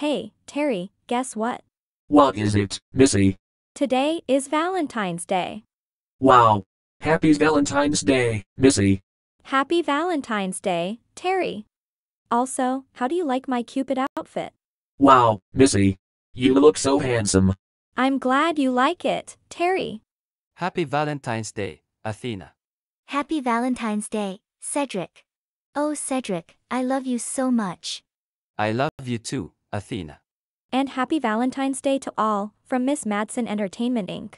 Hey, Terry, guess what? What is it, Missy? Today is Valentine's Day. Wow. Happy Valentine's Day, Missy. Happy Valentine's Day, Terry. Also, how do you like my Cupid outfit? Wow, Missy. You look so handsome. I'm glad you like it, Terry. Happy Valentine's Day, Athena. Happy Valentine's Day, Cedric. Oh, Cedric, I love you so much. I love you too, Athena. And happy Valentine's Day to all from Miss Madson Entertainment Inc.